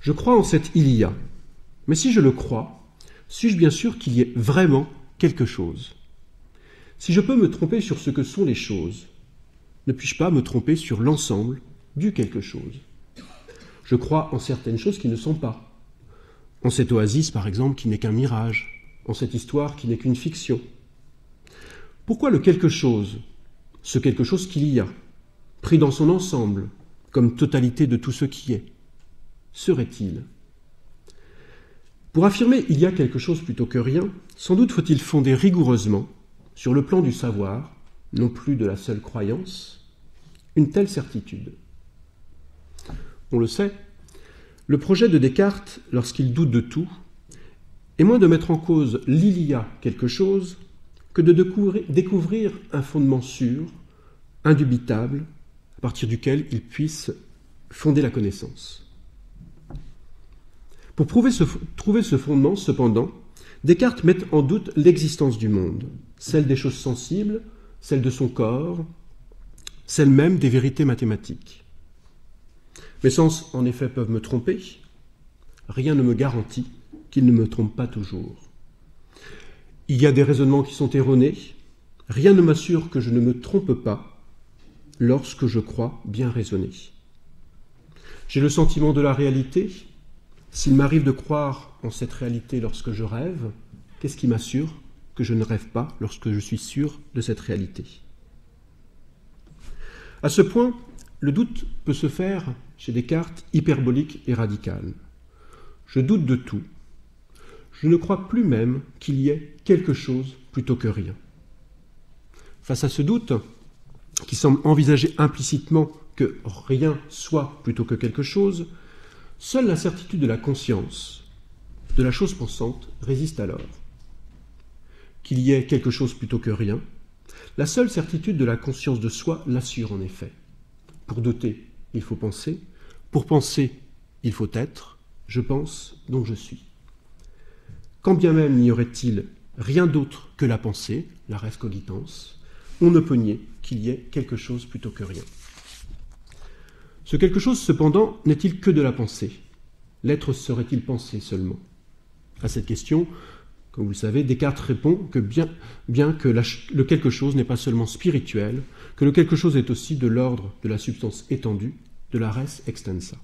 Je crois en cet il y a. Mais si je le crois, suis-je bien sûr qu'il y ait vraiment quelque chose? Si je peux me tromper sur ce que sont les choses, ne puis-je pas me tromper sur l'ensemble du quelque chose? Je crois en certaines choses qui ne sont pas. En cette oasis, par exemple, qui n'est qu'un mirage, en cette histoire qui n'est qu'une fiction. Pourquoi le quelque chose, ce quelque chose qu'il y a, pris dans son ensemble, comme totalité de tout ce qui est, serait-il? Pour affirmer il y a quelque chose plutôt que rien, sans doute faut-il fonder rigoureusement, sur le plan du savoir, non plus de la seule croyance, une telle certitude. On le sait, le projet de Descartes, lorsqu'il doute de tout, est moins de mettre en cause l'il y a quelque chose que de découvrir un fondement sûr, indubitable, à partir duquel il puisse fonder la connaissance. Pour trouver ce fondement, cependant, Descartes met en doute l'existence du monde, celle des choses sensibles, celle de son corps, celle même des vérités mathématiques. Mes sens, en effet, peuvent me tromper. Rien ne me garantit qu'ils ne me trompent pas toujours. Il y a des raisonnements qui sont erronés. Rien ne m'assure que je ne me trompe pas lorsque je crois bien raisonner. J'ai le sentiment de la réalité. S'il m'arrive de croire en cette réalité lorsque je rêve, qu'est-ce qui m'assure que je ne rêve pas lorsque je suis sûr de cette réalité? À ce point, le doute peut se faire chez Descartes hyperbolique et radical. Je doute de tout. Je ne crois plus même qu'il y ait quelque chose plutôt que rien. Face à ce doute, qui semble envisager implicitement que rien soit plutôt que quelque chose, seule la certitude de la conscience, de la chose pensante, résiste alors. Qu'il y ait quelque chose plutôt que rien, la seule certitude de la conscience de soi l'assure en effet. Pour douter, il faut penser. Pour penser, il faut être. Je pense, donc je suis. Quand bien même n'y aurait-il rien d'autre que la pensée, la res cogitans, on ne peut nier qu'il y ait quelque chose plutôt que rien. Ce quelque chose, cependant, n'est-il que de la pensée? L'être serait-il pensé seulement? À cette question, comme vous le savez, Descartes répond que bien, bien que le quelque chose n'est pas seulement spirituel, que le quelque chose est aussi de l'ordre de la substance étendue, de la res extensa.